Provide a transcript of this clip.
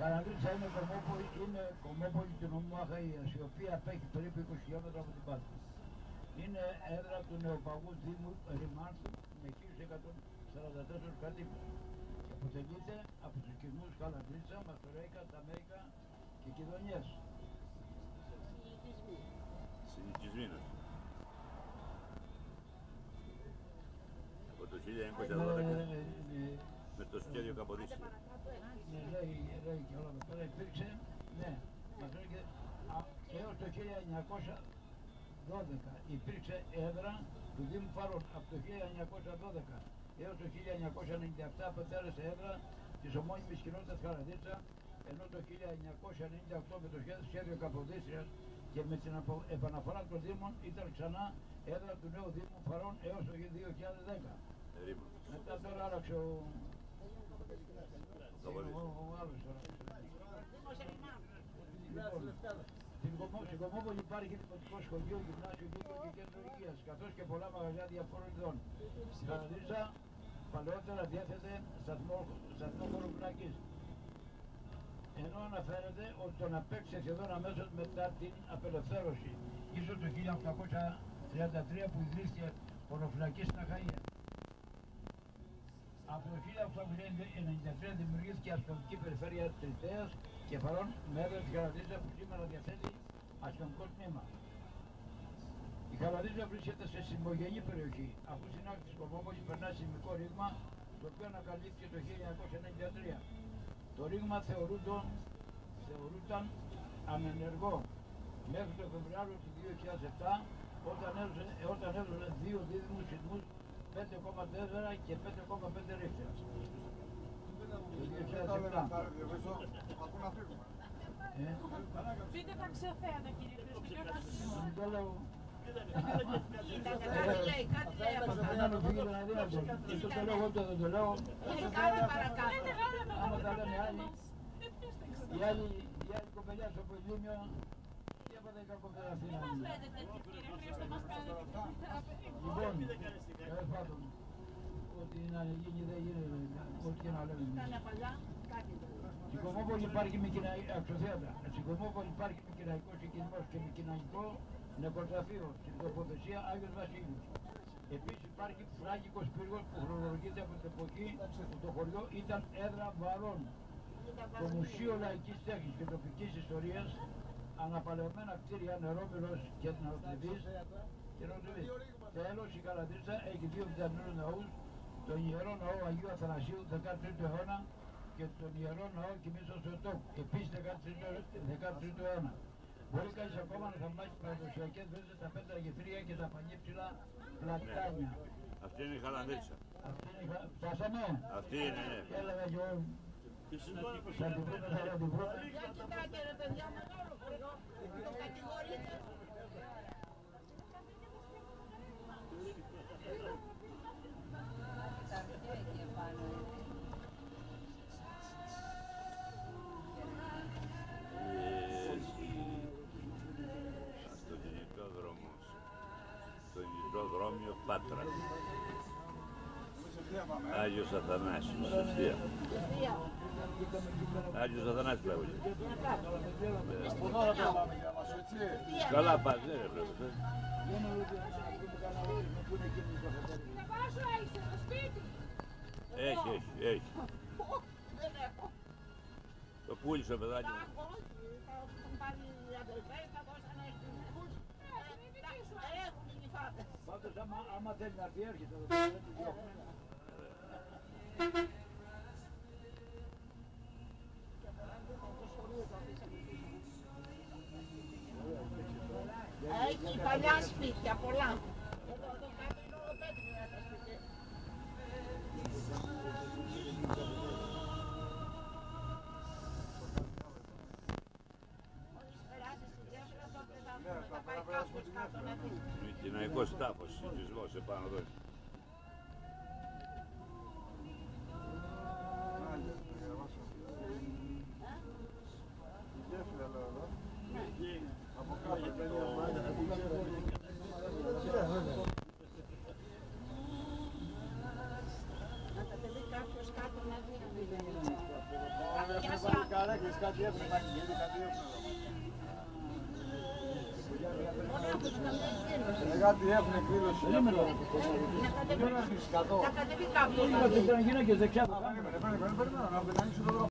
Καραλίτσα είναι κομμόπολη, είναι κομμόπολη του νομού Αχαΐας, η οποία απέχει περίπου 20 χιλιόμετρα από την Πάτρα. Είναι έδρα του νεοπαγού Δήμου Ρημάνθου με 1144 κατοίκους και αποτελείται από τους κοινούς Καλατρίτσα, Μαστορέικα, Ταμέικα και Κιδονιές. Συνοικισμένος. Από το 1912 Ε, ε, με το σχέδιο Καποδίστρια. Ναι, λέει, λέει και όλα αυτά. Υπήρξε, ναι, μας έλεγε, α- έως το 1912 υπήρξε έδρα του Δήμου Φαρών από το 1912 έως το 1997 αποτέλεσε έδρα της ομώνυμης κοινότητας Χαραδίτσα ενώ το 1998 με το σχέδιο- σχέδιο Καποδίστριας και με την απο- επαναφορά των Δήμων ήταν ξανά έδρα του νέου Δήμου Φαρών έως το 2010. Ερήμων. Μετά τώρα άλλαξε ο, στην Κομό- στην Κομόπολη υπάρχει δημοτικό σχολείο, γυμνάσιο, δίκαιο και κέντρο υγείας, καθώς και πολλά μαγαζιά διαφόρων ειδών. Στην Καραδίτσα παλαιότερα διέθετε σταθμό, σταθμό χωροφυλακής. Ενώ αναφέρεται ότι τον απέκτησε σχεδόν αμέσως μετά την απελευθέρωση, ίσως το 1833 που ιδρύθηκε χωροφυλακή στην Αχαΐα. Από το 1893 δημιουργήθηκε η αστυνομική περιφέρεια Τριτέας και παρόν με έδρα τη Χαραδίτσα που σήμερα διαθέτει αστυνομικό τμήμα. Η Χαραδίτσα βρίσκεται σε συμμογενή περιοχή, αφού στην άκρη της Κομόπολης περνά σημικό ρήγμα, το οποίο ανακαλύφθηκε το 1993. Το ρήγμα θεωρούνταν, θεωρούνταν ανενεργό μέχρι το Φεβρουάριο του 2007 όταν έδωσε, όταν έδωσε δύο δίδυμους σεισμούς 5,4 και 5,5 ρίχτερ. Το 2007. Ε, Πείτε τα ξεφέατα κύριε Χρήστο. μην το λέω. Κάτι λέει, κάτι λέει από Δεν κάτω. είναι φύγει να δει αυτό. Αυτό το λέω εγώ, το δεν το λέω. Λέει, κάνε παρακάτω. Άμα τα λένε άλλοι, η άλλη, η άλλη κοπελιάς στο Πολύμιο, τι έπαθε η κακοπέρα αυτή να Μας είναι. λέτε τέτοιο κύριε Χρήστο, μας κάνετε Λοιπόν, τέλος πάντων, ό,τι να γίνει δεν γίνεται, ό,τι και να λέμε εμείς. Κάνε παλιά, κάτι λέει. Στην Κομόπολη υπάρχει μικυναϊκό, αξιοθέατα. Στην Κομόπολη υπάρχει μικυναϊκό οικισμός και μικυναϊκό νεκροταφείο στην τοποθεσία Άγιος Βασίλειος. Επίσης υπάρχει φράγικος πύργος που χρονολογείται από την εποχή που το χωριό ήταν έδρα βαρών. Το Μουσείο Λαϊκής Τέχνης και Τοπικής Ιστορίας, αναπαλαιωμένα κτίρια Νερόμυλος και Νεοτριβής και Νεοτριβής. Τέλος, η Καραδίτσα έχει δύο βιταμινούς ναούς, τον Ιερό Ναό Αγίου Αθανασίου 13ο αιώνα και τον Ιερό Ναό Κοιμήσεως Θεοτόκου, επίσης 13ο αιώνα. Μπορεί κανείς ακόμα να θαυμάσει παραδοσιακές βέζες, τα πέτρα γεφύρια και τα πανίψηλα πλατάνια. Αυτή είναι η Χαλανδίτσα. Αυτή είναι η χα- Φτάσαμε; Αυτή είναι, ναι. Έλα και εγώ. Θα την βρούμε, θα την βρούμε. Για κοιτάτε ρε παιδιά, μεγάλο χωριό. Το κατηγορείτε. Αυτοκινητόδρομος. Αυτοκινητόδρομιο Πάτρα. Άγιος Αθανάσιος, ευθεία. Άγιος Αθανάσιος λέγονται. Καλά πας, δεν ρε βλέπεις. ε. Να βάζω είσαι στο σπίτι. Έχει, έχει, έχει. Δεν έχω. Το πούλησε ο παιδάκι μου. Τα έχω, θα έχουν πάρει οι αδελφές, τα δώσανε στην Έχουν οι νυφάτες. Πάντως άμα, άμα θέλει να έρθει έρχεται, δεν του διώχνουμε. Έχει παλιά σπίτια, πολλά. Εδώ, εδώ κάτω είναι όλο Κάτι έχουν βαγγέλη, κάτι έχουν κάτι έχουν εκδήλωση. Δεν με ρωτάτε. Δεν είναι ρωτάτε. Δεν